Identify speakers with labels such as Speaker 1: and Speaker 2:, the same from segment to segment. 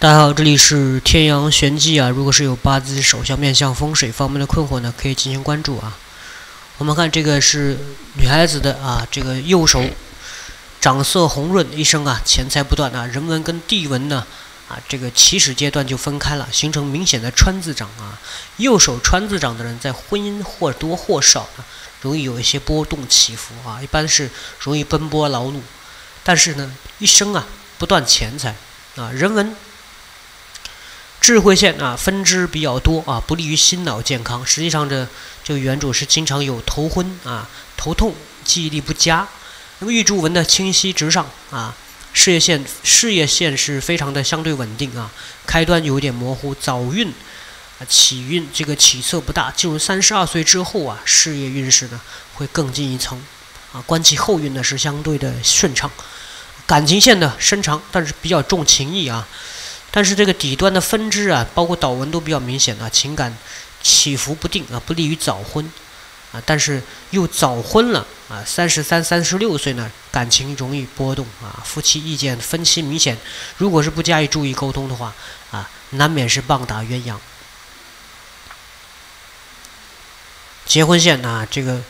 Speaker 1: 大家好，这里是天阳玄机啊。如果是有八字、手相、面相、风水方面的困惑呢，可以进行关注啊。我们看这个是女孩子的啊，这个右手长色红润，一生啊钱财不断啊。人文跟地文呢啊，这个起始阶段就分开了，形成明显的川字掌啊。右手川字掌的人，在婚姻或多或少呢，容易有一些波动起伏啊，一般是容易奔波劳碌，但是呢，一生啊不断钱财啊。人文。智慧线啊，分支比较多啊，不利于心脑健康。实际上，这这个原主是经常有头昏啊、头痛、记忆力不佳。那么玉柱纹的清晰直上啊，事业线事业线是非常的相对稳定啊，开端有点模糊。早运啊，起运这个起色不大。进入三十二岁之后啊，事业运势呢会更进一层啊，观其后运呢是相对的顺畅。感情线呢深长，但是比较重情义啊。但是这个底端的分支啊，包括导纹都比较明显啊，情感起伏不定啊，不利于早婚啊。但是又早婚了啊，三十三、三十六岁呢，感情容易波动啊，夫妻意见分歧明显。如果是不加以注意沟通的话啊，难免是棒打鸳鸯。结婚线啊，这个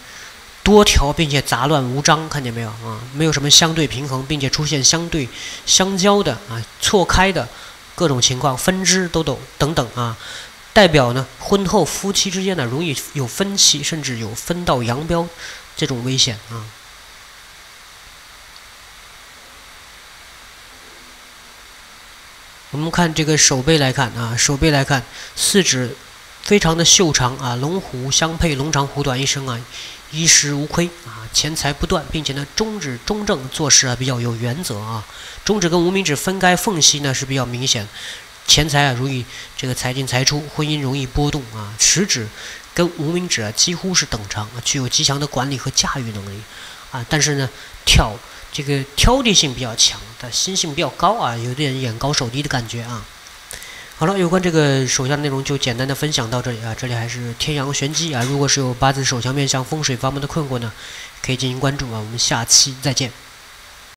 Speaker 1: 多条并且杂乱无章，看见没有啊？没有什么相对平衡，并且出现相对相交的啊，错开的。各种情况分支都都等等啊，代表呢婚后夫妻之间呢容易有分歧，甚至有分道扬镳这种危险啊。我们看这个手背来看啊，手背来看四指非常的秀长啊，龙虎相配，龙长虎短一生啊。衣食无亏啊，钱财不断，并且呢，中指中正，做事啊比较有原则啊。中指跟无名指分开缝隙呢是比较明显，钱财啊容易这个财进财出，婚姻容易波动啊。食指跟无名指啊几乎是等长，具有极强的管理和驾驭能力啊。但是呢，挑这个挑剔性比较强，的心性比较高啊，有点眼高手低的感觉啊。好了，有关这个手相内容就简单的分享到这里啊。这里还是天阳玄机啊。如果是有八字手相面相风水方面的困惑呢，可以进行关注啊。我们下期再见。